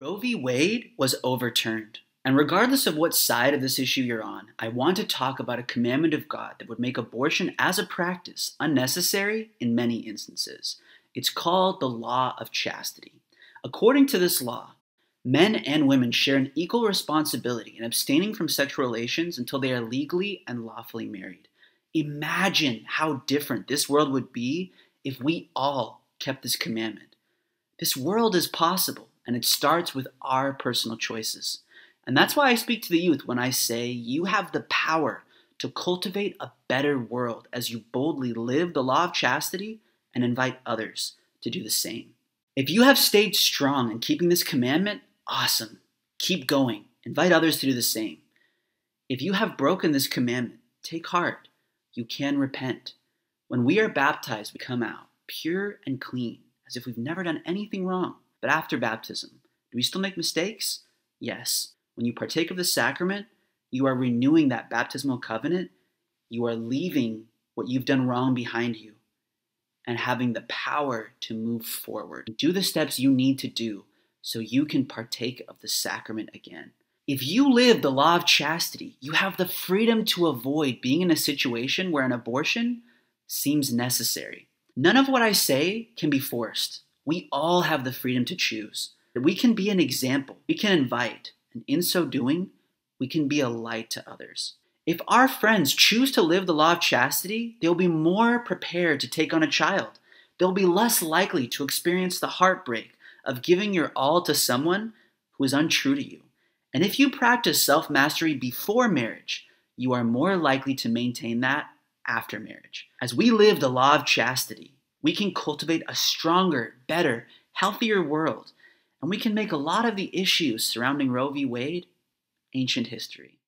Roe v. Wade was overturned. And regardless of what side of this issue you're on, I want to talk about a commandment of God that would make abortion as a practice unnecessary in many instances. It's called the law of chastity. According to this law, men and women share an equal responsibility in abstaining from sexual relations until they are legally and lawfully married. Imagine how different this world would be if we all kept this commandment. This world is possible and it starts with our personal choices. And that's why I speak to the youth when I say you have the power to cultivate a better world as you boldly live the law of chastity and invite others to do the same. If you have stayed strong in keeping this commandment, awesome. Keep going. Invite others to do the same. If you have broken this commandment, take heart. You can repent. When we are baptized, we come out pure and clean, as if we've never done anything wrong. But after baptism, do we still make mistakes? Yes. When you partake of the sacrament, you are renewing that baptismal covenant. You are leaving what you've done wrong behind you and having the power to move forward. Do the steps you need to do so you can partake of the sacrament again. If you live the law of chastity, you have the freedom to avoid being in a situation where an abortion seems necessary. None of what I say can be forced. We all have the freedom to choose. We can be an example, we can invite, and in so doing, we can be a light to others. If our friends choose to live the law of chastity, they'll be more prepared to take on a child. They'll be less likely to experience the heartbreak of giving your all to someone who is untrue to you. And if you practice self mastery before marriage, you are more likely to maintain that after marriage. As we live the law of chastity, we can cultivate a stronger, better, healthier world, and we can make a lot of the issues surrounding Roe v. Wade ancient history.